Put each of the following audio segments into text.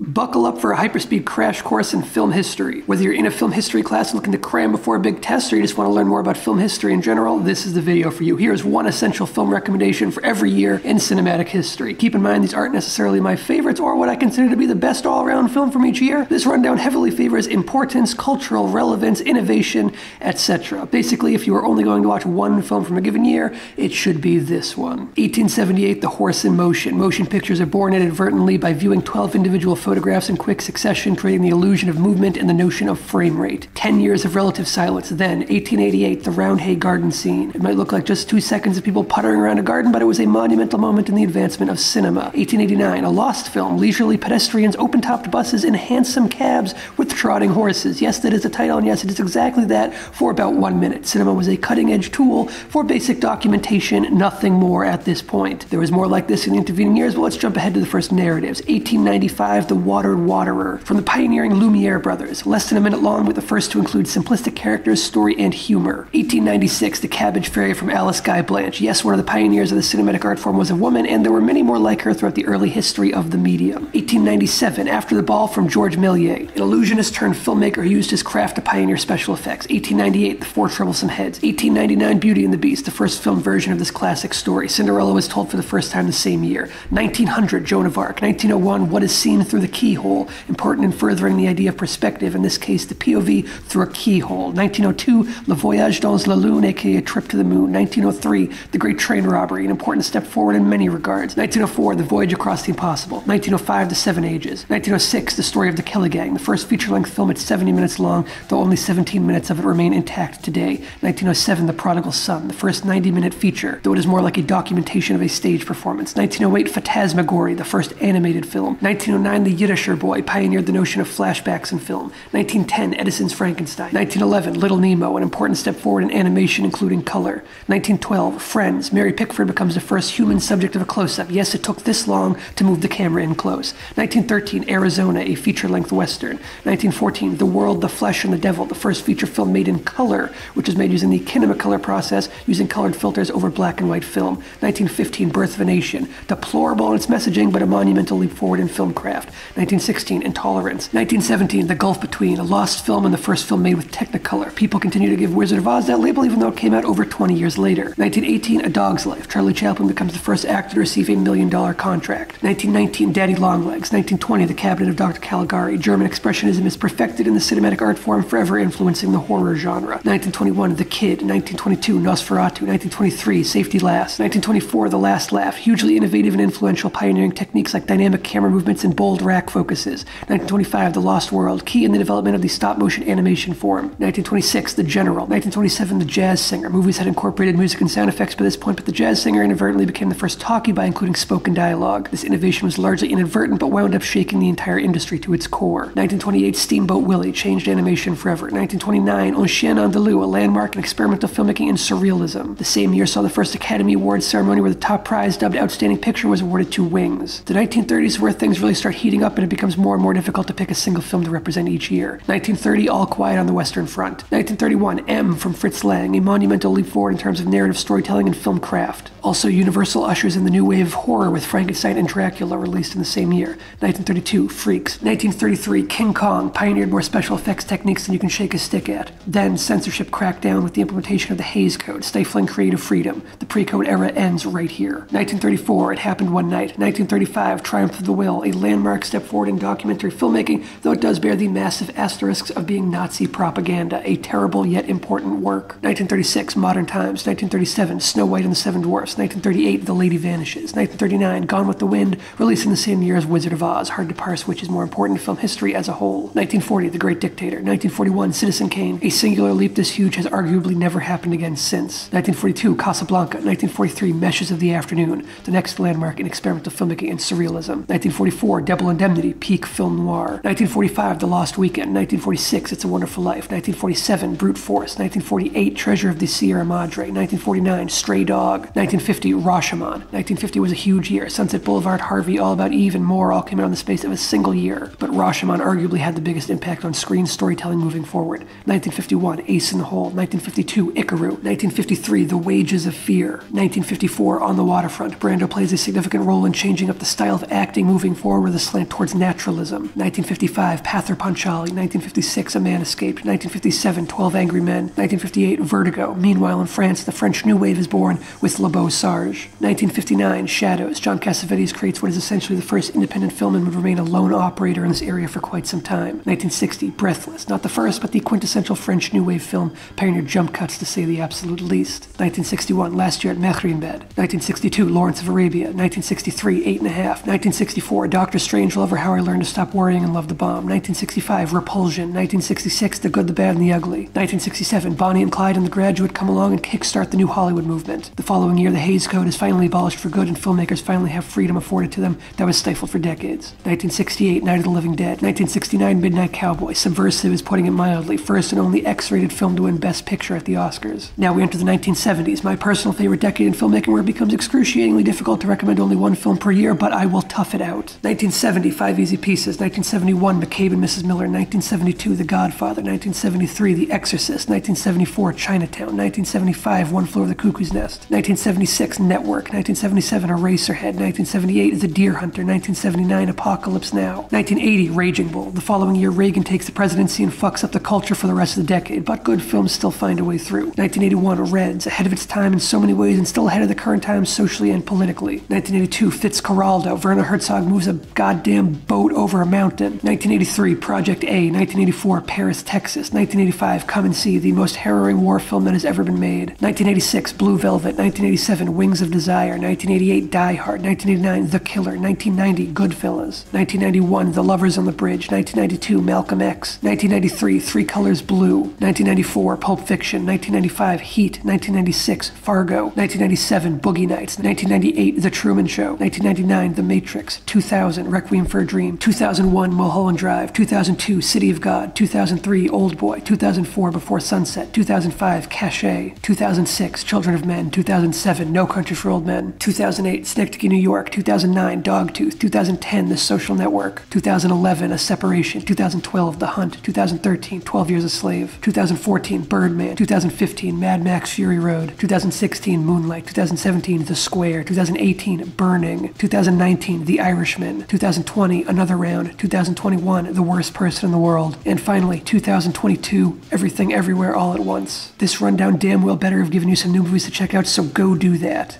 Buckle up for a hyperspeed crash course in film history. Whether you're in a film history class looking to cram before a big test or you just want to learn more about film history in general, this is the video for you. Here's one essential film recommendation for every year in cinematic history. Keep in mind these aren't necessarily my favorites or what I consider to be the best all-around film from each year. This rundown heavily favors importance, cultural relevance, innovation, etc. Basically, if you are only going to watch one film from a given year, it should be this one. 1878, The Horse in Motion. Motion pictures are born inadvertently by viewing 12 individual photographs in quick succession, creating the illusion of movement and the notion of frame rate. Ten years of relative silence. Then, 1888, the Roundhay Garden scene. It might look like just two seconds of people puttering around a garden, but it was a monumental moment in the advancement of cinema. 1889, a lost film, leisurely pedestrians, open-topped buses, and Hansom cabs with trotting horses. Yes, that is the title, and yes, it is exactly that for about one minute. Cinema was a cutting-edge tool for basic documentation, nothing more at this point. There was more like this in the intervening years, but let's jump ahead to the first narratives. 1895, The Watered Waterer, from the pioneering Lumiere brothers, less than a minute long, with the first to include simplistic characters, story, and humor. 1896, The Cabbage Fairy from Alice Guy Blanche. Yes, one of the pioneers of the cinematic art form was a woman, and there were many more like her throughout the early history of the medium. 1897, After the Ball from George Méliès, an illusionist turned filmmaker who used his craft to pioneer special effects. 1898, The Four Troublesome Heads. 1899, Beauty and the Beast, the first film version of this classic story. Cinderella was told for the first time the same year. 1900, Joan of Arc. 1901, What is Seen Through the Keyhole, important in furthering the idea of perspective, in this case, the POV through a keyhole. 1902, Le Voyage dans la Lune, aka A Trip to the Moon. 1903, The Great Train Robbery, an important step forward in many regards. 1904, The Voyage Across the Impossible. 1905, The Seven Ages. 1906, The Story of the Kelly Gang, the first feature length film at 70 minutes long, though only 17 minutes of it remain intact today. 1907, The Prodigal Son, the first 90 minute feature, though it is more like a documentation of a stage performance. 1908, Fantasmagorie, the first animated film. 1909, The Yiddisher Boy pioneered the notion of flashbacks in film. 1910, Edison's Frankenstein. 1911, Little Nemo, an important step forward in animation, including color. 1912, Friends. Mary Pickford becomes the first human subject of a close up. Yes, it took this long to move the camera in close. 1913, Arizona, a feature length western. 1914, The World, the Flesh, and the Devil, the first feature film made in color, which was made using the Kinemacolor process, using colored filters over black and white film. 1915, Birth of a Nation, deplorable in its messaging, but a monumental leap forward in film craft. 1916, Intolerance. 1917, The Gulf Between, a lost film and the first film made with Technicolor. People continue to give Wizard of Oz that label, even though it came out over 20 years later. 1918, A Dog's Life. Charlie Chaplin becomes the first actor to receive a million dollar contract. 1919, Daddy Longlegs. 1920, The Cabinet of Dr. Caligari. German Expressionism is perfected in the cinematic art form, forever influencing the horror genre. 1921, The Kid. 1922, Nosferatu. 1923, Safety Last. 1924, The Last Laugh. Hugely innovative and influential, pioneering techniques like dynamic camera movements and bold rack focuses. 1925, The Lost World. Key in the development of the stop motion animation form. 1926, The General. 1927, The Jazz Singer. Movies had incorporated music and sound effects by this point, but The Jazz Singer inadvertently became the first talkie by including spoken dialogue. This innovation was largely inadvertent, but wound up shaking the entire industry to its core. 1928, Steamboat Willie changed animation forever. 1929, Un Chien Andalou, a landmark in experimental filmmaking and surrealism. The same year saw the first Academy Awards ceremony where the top prize, dubbed Outstanding Picture, was awarded to Wings. The 1930s were where things really start heating up and it becomes more and more difficult to pick a single film to represent each year. 1930, All Quiet on the Western Front. 1931, M from Fritz Lang, a monumental leap forward in terms of narrative storytelling and film craft. Also, Universal ushers in the new wave of horror with Frankenstein and Dracula released in the same year. 1932, Freaks. 1933, King Kong pioneered more special effects techniques than you can shake a stick at. Then, censorship cracked down with the implementation of the Hays Code, stifling creative freedom. The pre-code era ends right here. 1934, It Happened One Night. 1935, Triumph of the Will, a landmark step forward in documentary filmmaking, though it does bear the massive asterisks of being Nazi propaganda, a terrible yet important work. 1936, Modern Times. 1937, Snow White and the Seven Dwarfs. 1938, The Lady Vanishes. 1939, Gone with the Wind, released in the same year as Wizard of Oz. Hard to parse which is more important in film history as a whole. 1940, The Great Dictator. 1941, Citizen Kane. A singular leap this huge has arguably never happened again since. 1942, Casablanca. 1943, Meshes of the Afternoon, the next landmark in experimental filmmaking and surrealism. 1944, Double Indemnity, peak film noir. 1945, The Lost Weekend. 1946, It's a Wonderful Life. 1947, Brute Force. 1948, Treasure of the Sierra Madre. 1949, Stray Dog. 1950, Rashomon. 1950 was a huge year. Sunset Boulevard, Harvey, All About Eve, and more all came out in the space of a single year. But Rashomon arguably had the biggest impact on screen storytelling moving forward. 1951, Ace in the Hole. 1952, Ikiru. 1953, The Wages of Fear. 1954, On the Waterfront. Brando plays a significant role in changing up the style of acting moving forward with a slant towards naturalism. 1955, Pather Panchali. 1956, A Man Escaped. 1957, 12 Angry Men. 1958, Vertigo. Meanwhile, in France, the French New Wave is born with Le Beau Serge. 1959, Shadows. John Cassavetes creates what is essentially the first independent film and would remain a lone operator in this area for quite some time. 1960, Breathless. Not the first, but the quintessential French New Wave film, pioneered jump cuts to say the absolute least. 1961, Last Year at Marienbad. 1962, Lawrence of Arabia. 1963, Eight and a Half. 1964, Doctor Strangelove or How I Learned to Stop Worrying and Love the Bomb. 1965, Repulsion. 1966, The Good, the Bad, and the Ugly. 1967, Bonnie and Clyde and The Graduate come along and kickstart the new Hollywood movement. The following year, the Hays Code is finally abolished for good and filmmakers finally have freedom afforded to them that was stifled for decades. 1968, Night of the Living Dead. 1969, Midnight Cowboy. Subversive is putting it mildly. First and only X-rated film to win Best Picture at the Oscars. Now we enter the 1970s, my personal favorite decade in filmmaking where it becomes excruciatingly difficult to recommend only one film per year, but I will tough it out. 1970, Five Easy Pieces. 1971, McCabe and Mrs. Miller. 1972, The Godfather. 1973, The Exorcist. 1974, Chinatown. 1975, One Flew Over the Cuckoo's Nest. 1976, Network. 1977, Eraserhead. 1978, The Deer Hunter. 1979, Apocalypse Now. 1980, Raging Bull. The following year, Reagan takes the presidency and fucks up the culture for the rest of the decade, but good films still find a way through. 1981, Reds, ahead of its time in so many ways and still ahead of the current times socially and politically. 1982, Fitzcarraldo. Werner Herzog moves a goddamn boat over a mountain. 1983, Project A. 1984, Paris, Texas. 1985, Come and See, the most harrowing war film that has ever been made. 1986, Blue Velvet. 1987, Wings of Desire. 1988, Die Hard. 1989, The Killer. 1990, Goodfellas. 1991, The Lovers on the Bridge. 1992, Malcolm X. 1993, Three Colors Blue. 1994, Pulp Fiction. 1995, Heat. 1996, Fargo. 1997, Boogie Nights. 1998, The Truman Show. 1999, The Matrix. 2000, Requiem for a Dream. 2001, Mulholland Drive. 2002, City of God. 2003, Old Boy. 2004, Before Sunset. 2005, Cache. 2006, Children of Men. 2007, No Country for Old Men. 2008, Synecdoche, New York. 2009, Dogtooth. 2010, The Social Network. 2011, A Separation. 2012, The Hunt. 2013, 12 Years a Slave. 2014, Birdman. 2015, Mad Max Fury Road. 2016, Moonlight. 2017, The Square. 2018, Burning. 2019, The Irishman. 2020, Another Round. 2021, The Worst Person in the World. And finally, 2022, Everything Everywhere All at Once. This rundown damn well better have given you some new movies to check out, so go do that.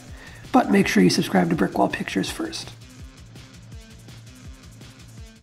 But make sure you subscribe to Brickwall Pictures first.